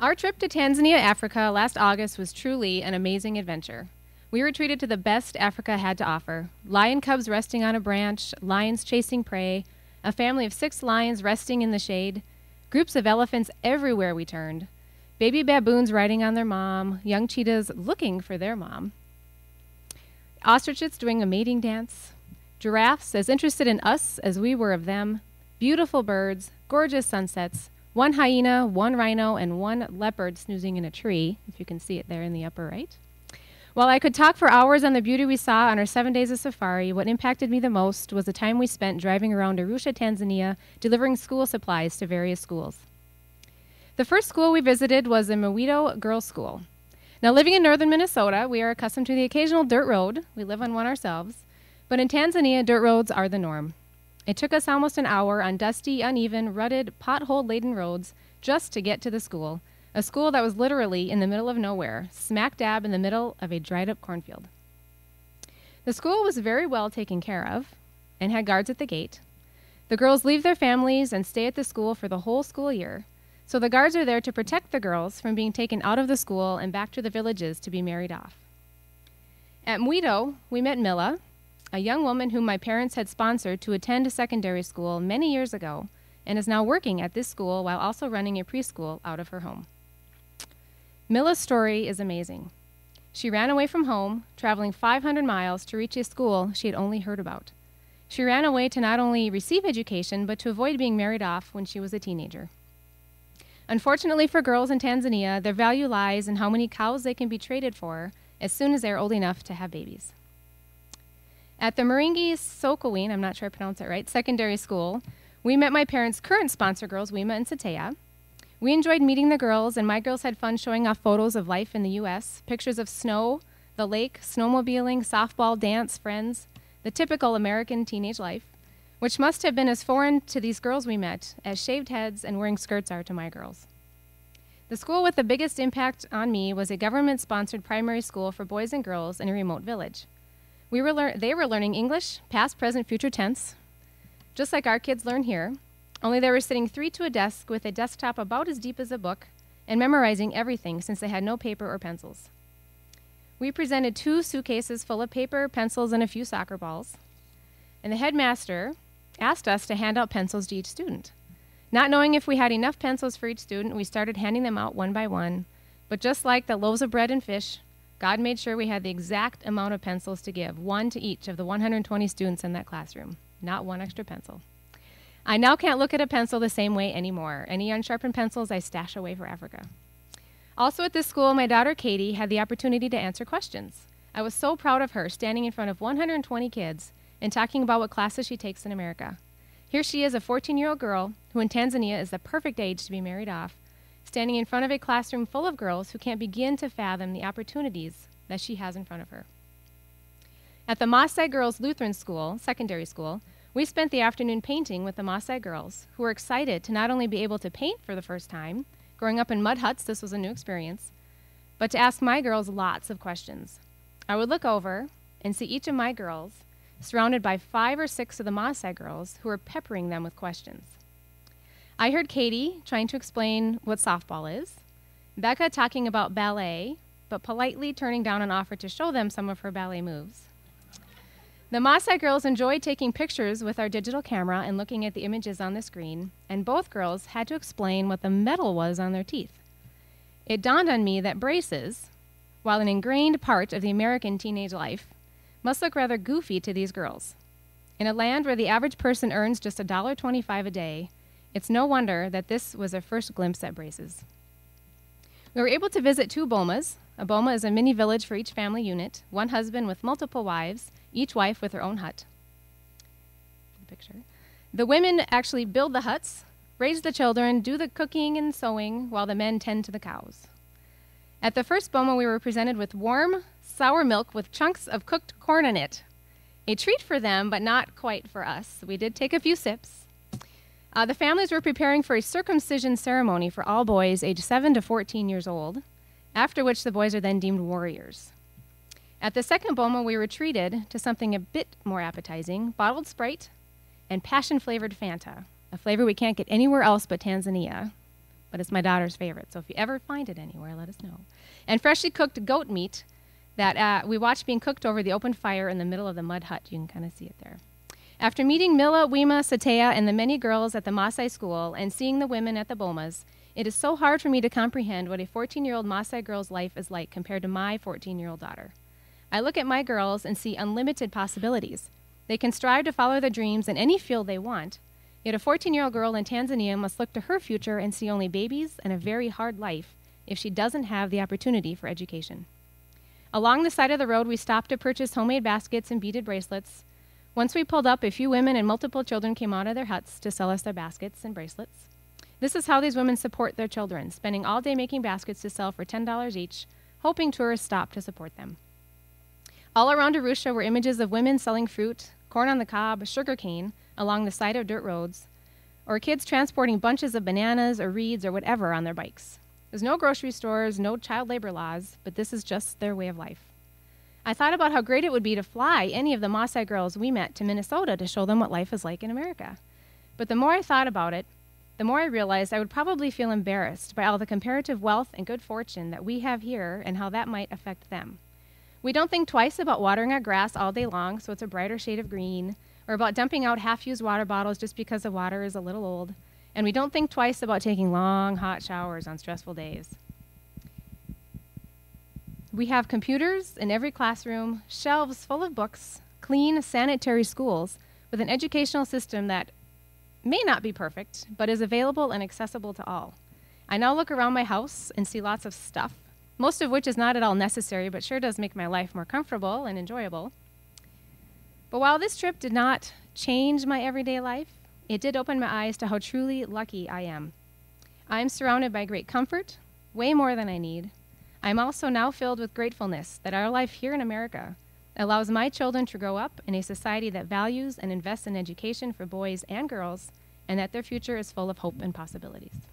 Our trip to Tanzania, Africa last August was truly an amazing adventure. We were treated to the best Africa had to offer lion cubs resting on a branch, lions chasing prey, a family of six lions resting in the shade, groups of elephants everywhere we turned, baby baboons riding on their mom, young cheetahs looking for their mom, ostriches doing a mating dance, giraffes as interested in us as we were of them, beautiful birds, gorgeous sunsets, one hyena, one rhino, and one leopard snoozing in a tree, if you can see it there in the upper right. While I could talk for hours on the beauty we saw on our seven days of safari, what impacted me the most was the time we spent driving around Arusha, Tanzania, delivering school supplies to various schools. The first school we visited was the Mawito Girls' School. Now, living in northern Minnesota, we are accustomed to the occasional dirt road. We live on one ourselves. But in Tanzania, dirt roads are the norm. It took us almost an hour on dusty, uneven, rutted, pothole laden roads just to get to the school, a school that was literally in the middle of nowhere, smack dab in the middle of a dried up cornfield. The school was very well taken care of and had guards at the gate. The girls leave their families and stay at the school for the whole school year, so the guards are there to protect the girls from being taken out of the school and back to the villages to be married off. At Mwido, we met Milla, a young woman whom my parents had sponsored to attend a secondary school many years ago and is now working at this school while also running a preschool out of her home. Milla's story is amazing. She ran away from home, traveling 500 miles to reach a school she had only heard about. She ran away to not only receive education, but to avoid being married off when she was a teenager. Unfortunately for girls in Tanzania, their value lies in how many cows they can be traded for as soon as they are old enough to have babies. At the Meringi Sokoine, I'm not sure I pronounced that right, secondary school, we met my parents' current sponsor girls, Wima and Satea. We enjoyed meeting the girls, and my girls had fun showing off photos of life in the U.S., pictures of snow, the lake, snowmobiling, softball, dance, friends, the typical American teenage life, which must have been as foreign to these girls we met as shaved heads and wearing skirts are to my girls. The school with the biggest impact on me was a government sponsored primary school for boys and girls in a remote village. We were lear- they were learning English, past, present, future tense, just like our kids learn here, only they were sitting three to a desk with a desktop about as deep as a book and memorizing everything since they had no paper or pencils. We presented two suitcases full of paper, pencils, and a few soccer balls. And the headmaster asked us to hand out pencils to each student. Not knowing if we had enough pencils for each student, we started handing them out one by one. But just like the loaves of bread and fish, God made sure we had the exact amount of pencils to give, one to each of the 120 students in that classroom, not one extra pencil. I now can't look at a pencil the same way anymore. Any unsharpened pencils I stash away for Africa. Also at this school, my daughter Katie had the opportunity to answer questions. I was so proud of her standing in front of 120 kids and talking about what classes she takes in America. Here she is, a 14 year old girl who in Tanzania is the perfect age to be married off, standing in front of a classroom full of girls who can't begin to fathom the opportunities that she has in front of her. At the Maasai Girls Lutheran School, secondary school, we spent the afternoon painting with the Maasai girls, who were excited to not only be able to paint for the first time, growing up in mud huts, this was a new experience, but to ask my girls lots of questions. I would look over and see each of my girls surrounded by five or six of the Maasai girls who were peppering them with questions. I heard Katie trying to explain what softball is, Becca talking about ballet, but politely turning down an offer to show them some of her ballet moves. The Maasai girls enjoyed taking pictures with our digital camera and looking at the images on the screen, and both girls had to explain what the metal was on their teeth. It dawned on me that braces, while an ingrained part of the American teenage life, must look rather goofy to these girls. In a land where the average person earns just $1.25 a day, it's no wonder that this was our first glimpse at braces. We were able to visit two bomas. A boma is a mini village for each family unit, one husband with multiple wives, each wife with her own hut. The picture. The women actually build the huts, raise the children, do the cooking and sewing, while the men tend to the cows. At the first boma, we were presented with warm, sour milk with chunks of cooked corn in it. A treat for them, but not quite for us. We did take a few sips. Uh, the families were preparing for a circumcision ceremony for all boys aged 7 to 14 years old, after which the boys are then deemed warriors. At the second Boma, we were treated to something a bit more appetizing bottled Sprite and passion flavored Fanta, a flavor we can't get anywhere else but Tanzania. but it's my daughter's favorite. So if you ever find it anywhere, let us know. And freshly cooked goat meat that uh, we watched being cooked over the open fire in the middle of the mud hut. You can kind of see it there. After meeting Mila, Wima, Satea, and the many girls at the Maasai school and seeing the women at the Bomas, it is so hard for me to comprehend what a 14 year old Maasai girl's life is like compared to my 14 year old daughter. I look at my girls and see unlimited possibilities. They can strive to follow their dreams in any field they want, yet a 14 year old girl in Tanzania must look to her future and see only babies and a very hard life if she doesn't have the opportunity for education. Along the side of the road, we stopped to purchase homemade baskets and beaded bracelets. Once we pulled up, a few women and multiple children came out of their huts to sell us their baskets and bracelets. This is how these women support their children, spending all day making baskets to sell for $10 each, hoping tourists stop to support them. All around Arusha were images of women selling fruit, corn on the cob, sugar cane along the side of dirt roads, or kids transporting bunches of bananas or reeds or whatever on their bikes. There's no grocery stores, no child labor laws, but this is just their way of life. I thought about how great it would be to fly any of the Maasai girls we met to Minnesota to show them what life is like in America. But the more I thought about it, the more I realized I would probably feel embarrassed by all the comparative wealth and good fortune that we have here and how that might affect them. We don't think twice about watering our grass all day long so it's a brighter shade of green, or about dumping out half used water bottles just because the water is a little old, and we don't think twice about taking long, hot showers on stressful days. We have computers in every classroom, shelves full of books, clean, sanitary schools with an educational system that may not be perfect, but is available and accessible to all. I now look around my house and see lots of stuff, most of which is not at all necessary, but sure does make my life more comfortable and enjoyable. But while this trip did not change my everyday life, it did open my eyes to how truly lucky I am. I am surrounded by great comfort, way more than I need, I am also now filled with gratefulness that our life here in America allows my children to grow up in a society that values and invests in education for boys and girls, and that their future is full of hope and possibilities.